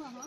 Aha.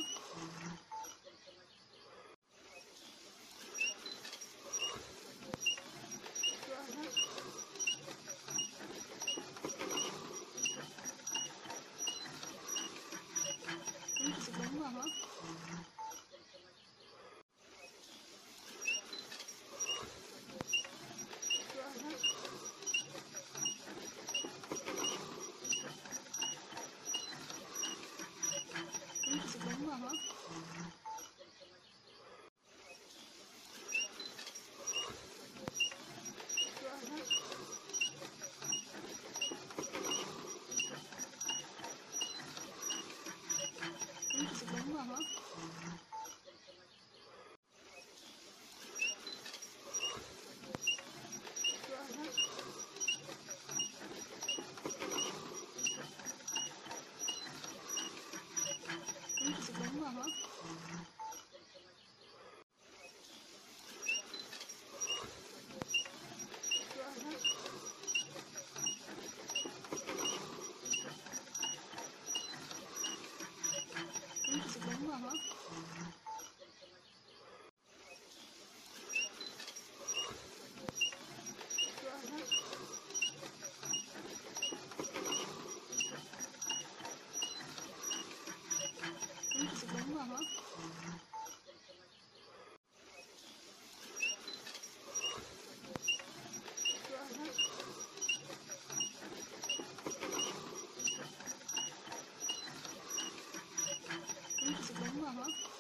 Tamam.